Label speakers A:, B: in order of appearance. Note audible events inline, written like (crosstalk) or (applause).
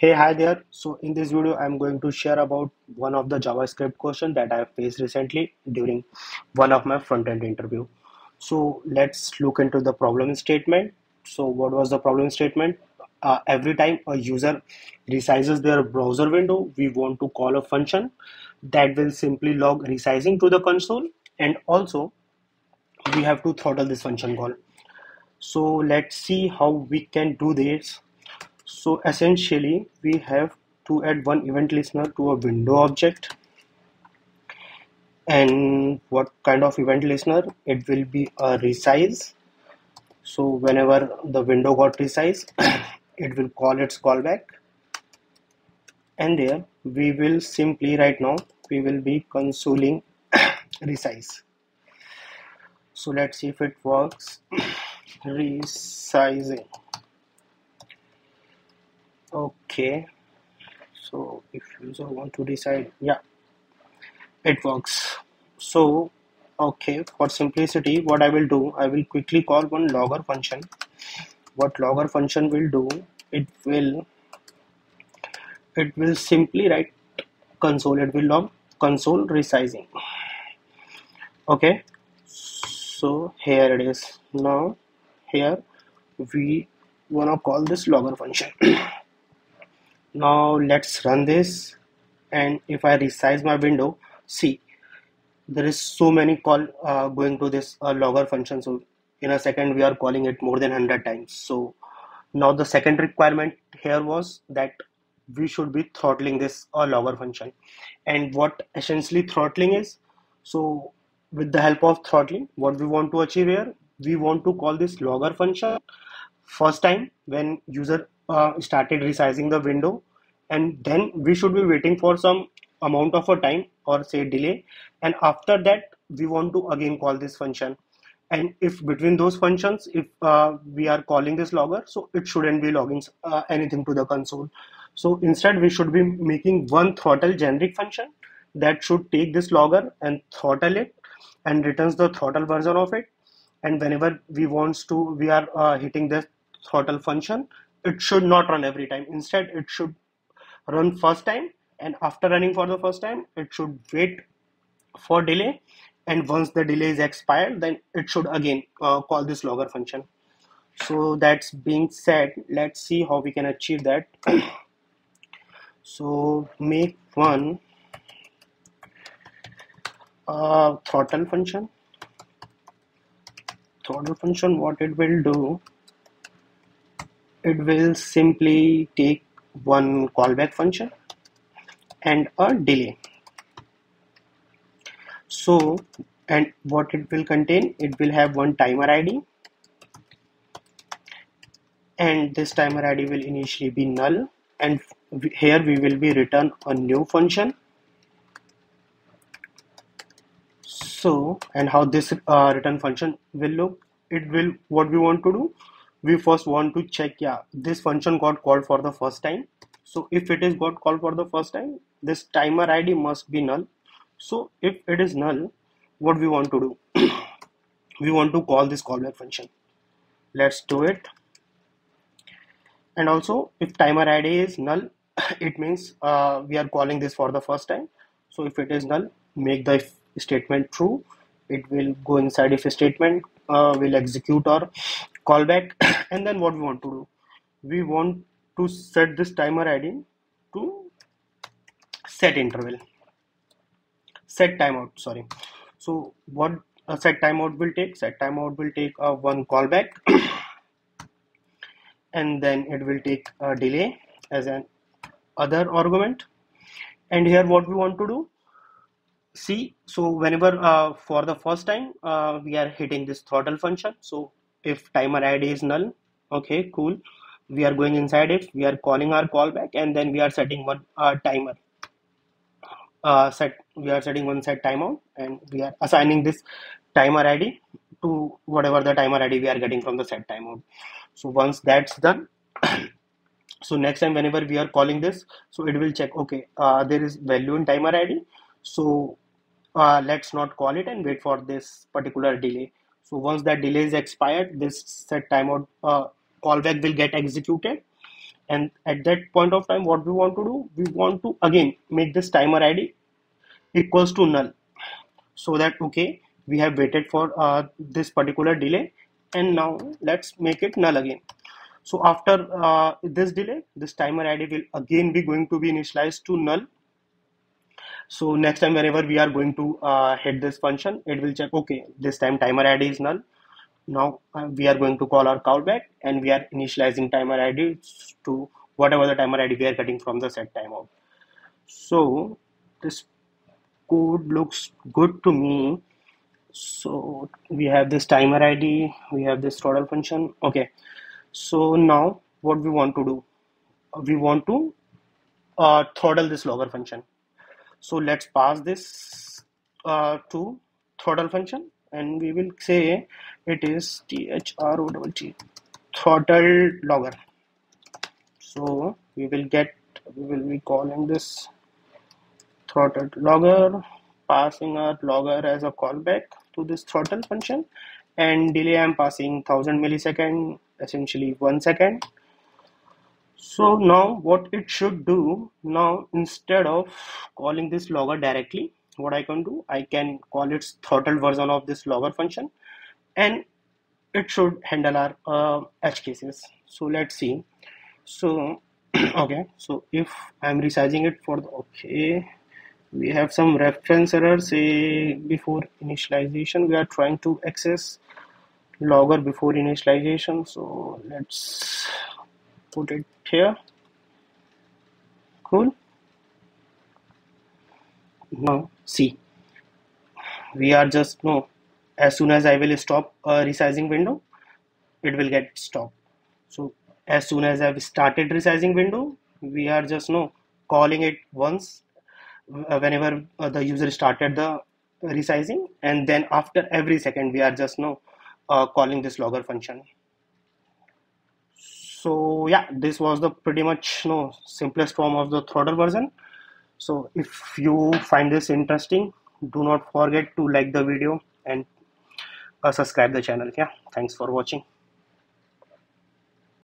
A: Hey, hi there. So in this video, I'm going to share about one of the JavaScript question that I faced recently during one of my front-end interview. So let's look into the problem statement. So what was the problem statement? Uh, every time a user resizes their browser window, we want to call a function that will simply log resizing to the console. And also we have to throttle this function call. So let's see how we can do this so essentially we have to add one event listener to a window object. And what kind of event listener? It will be a resize. So whenever the window got resized (coughs) it will call its callback. And there we will simply right now we will be consoling (coughs) resize. So let's see if it works. (coughs) Resizing okay. So if user want to decide yeah it works. So okay for simplicity what i will do i will quickly call one logger function. What logger function will do it will it will simply write console. It will log console resizing. Okay. So here it is. Now here we wanna call this logger function (clears throat) now let's run this. And if I resize my window see there is so many call uh, going to this uh, logger function. So in a second we are calling it more than 100 times. So now the second requirement here was that we should be throttling this uh, logger function. And what essentially throttling is so with the help of throttling what we want to achieve here we want to call this logger function first time when user uh, started resizing the window and then we should be waiting for some amount of a time or say delay. And after that we want to again call this function. And if between those functions if uh, we are calling this logger so it shouldn't be logging uh, anything to the console. So instead we should be making one throttle generic function that should take this logger and throttle it and returns the throttle version of it. And whenever we wants to we are uh, hitting this throttle function it should not run every time. Instead it should run first time and after running for the first time it should wait for delay and once the delay is expired then it should again uh, call this logger function. So that's being said let's see how we can achieve that. (coughs) So make one uh, throttle function. Throttle function what it will do it will simply take one callback function and a delay. So and what it will contain it will have one timer id and this timer id will initially be null. And here we will be return a new function. So and how this uh, return function will look it will what we want to do we first want to check yeah this function got called for the first time. So if it is got called for the first time this timer id must be null. So if it is null what we want to do? (clears throat) We want to call this callback function. Let's do it. And also if timer id is null (clears throat) it means uh, we are calling this for the first time. So if it is null make the statement true. It will go inside if statement uh, will execute our callback (coughs) and then what we want to do? We want to set this timer id to set interval. Set timeout sorry. So what a set timeout will take? Set timeout will take a one callback (coughs) and then it will take a delay as an other argument. And here what we want to do? See so whenever uh, for the first time uh, we are hitting this throttle function so if timer id is null okay cool. We are going inside it we are calling our callback and then we are setting one uh, timer. Uh, set we are setting one set timeout and we are assigning this timer id to whatever the timer id we are getting from the set timeout. So once that's done (coughs) so next time whenever we are calling this so it will check okay uh, there is value in timer id so uh, let's not call it and wait for this particular delay so once that delay is expired, this set timeout uh, callback will get executed. And at that point of time what we want to do we want to again make this timer id equals to null so that okay we have waited for uh, this particular delay and now let's make it null again. So after uh, this delay this timer id will again be going to be initialized to null so next time whenever we are going to uh, hit this function it will check okay this time timer id is null. Now uh, we are going to call our callback and we are initializing timer id to whatever the timer id we are getting from the set timeout. So this code looks good to me. So we have this timer id we have this throttle function. Okay. So now what we want to do? We want to uh, throttle this logger function so let's pass this uh, to throttle function and we will say it is T-H-R-O-T throttle logger. So we will get we will be calling this throttle logger passing our logger as a callback to this throttle function and delay I'm passing 1000 millisecond essentially one second so now what it should do now instead of calling this logger directly what I can do I can call its throttle version of this logger function and it should handle our uh, edge cases. So let's see. So (clears throat) okay. So if I'm resizing it for the okay. We have some reference error say before initialization we are trying to access logger before initialization. So let's put it here. Cool. Now see. We are just no as soon as I will stop a resizing window it will get stopped. So as soon as I've started resizing window we are just no calling it once uh, whenever uh, the user started the resizing and then after every second we are just no uh, calling this logger function so yeah this was the pretty much no simplest form of the throttle version. So if you find this interesting do not forget to like the video and uh, subscribe the channel. Yeah thanks for watching